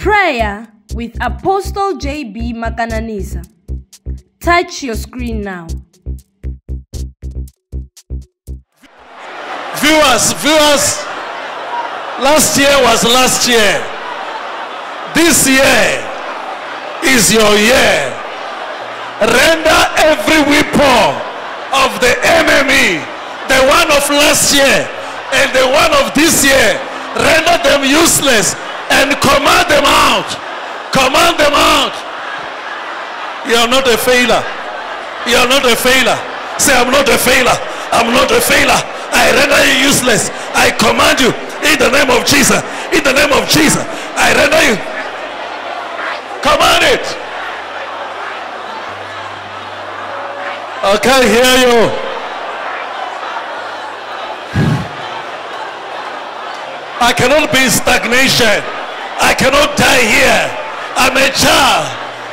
Prayer with Apostle JB Makananisa. Touch your screen now. Viewers, viewers, last year was last year. This year is your year. Render every weapon of the enemy, the one of last year and the one of this year, render them useless and command them out. Command them out. You are not a failure. You are not a failure. Say, I'm not a failure. I'm not a failure. I render you useless. I command you in the name of Jesus. In the name of Jesus. I render you. Command it. I can't hear you. I cannot be in stagnation. I cannot die here. I'm a child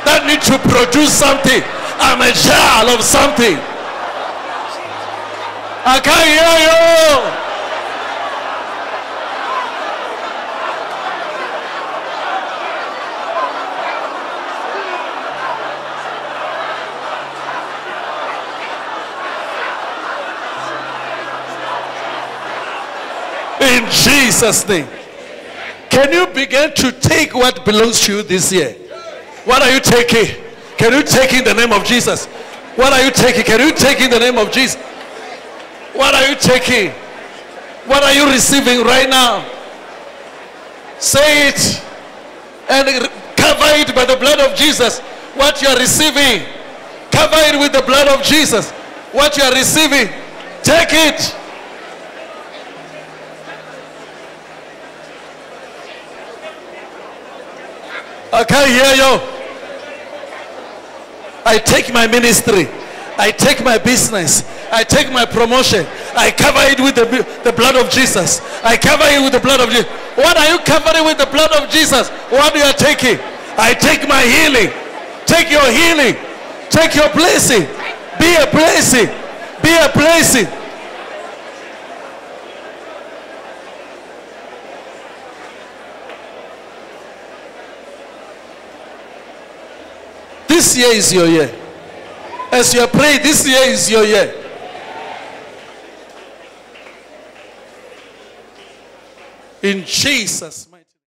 that needs to produce something. I'm a child of something. I can't hear you. In Jesus' name. Can you begin to take what belongs to you this year? What are you taking? Can you take in the name of Jesus? What are you taking? Can you take in the name of Jesus? What are you taking? What are you receiving right now? Say it and cover it by the blood of Jesus. What you are receiving, cover it with the blood of Jesus. What you are receiving, take it. Uh, I can't hear you. I take my ministry. I take my business. I take my promotion. I cover it with the, the blood of Jesus. I cover it with the blood of Jesus. What are you covering with the blood of Jesus? What are you taking? I take my healing. Take your healing. Take your blessing. Be a blessing. Be a blessing. This year is your year. As you pray, this year is your year. In Jesus' name.